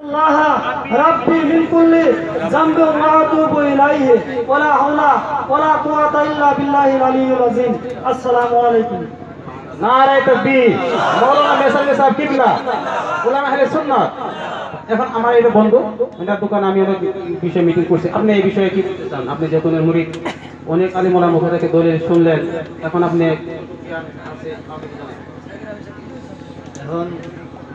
الله ربي من كل ذنب وأتوب إليه ولا حول ولا قوة إلا بالله العلي العظيم السلام عليكم নারায় তাকবীর মৌলানা মেসারকে সাহেব কিবলা উলামা আহলে সুন্নাত এখন আমার এটা বন্ধু এটার দোকানে আমি অনেক বিষয়ে মিটিং করছি আপনি এই বিষয়ে কি বলতে চান আপনি যেহেতু মুরিদ অনেক আলিমোলা মুখ থেকে দলিল শুনলেন এখন আপনি এখন আমরা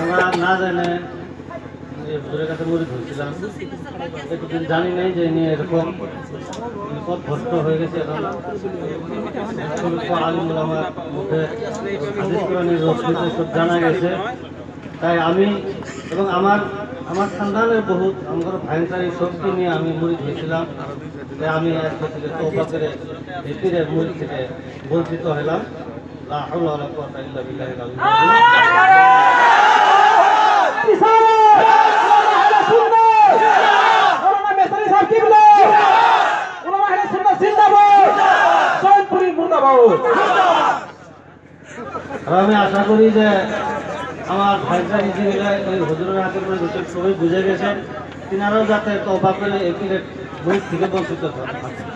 আমরা না কাছে জানি নাই যে এরকম পথ হয়ে গেছে এখন। আমার মধ্যে সব জানা গেছে। তাই আমি এবং আমার আমার খানদানের বহুত, আমার ভাইসারি শক্তি নিয়ে আমি মুড়ি তাই আমি আজকে থেকে তৌবা করে মুড়ি থেকে বঞ্চিত হলাম। আমি আশা করি যে আমার ভাইসারি যেগুলো এই হুজুরের হাতে করে সবাই বুঝে গেছেন। তিনারাও যাতে তৌবা করে পীরের মুড়ি থেকে বঞ্চিত থাকে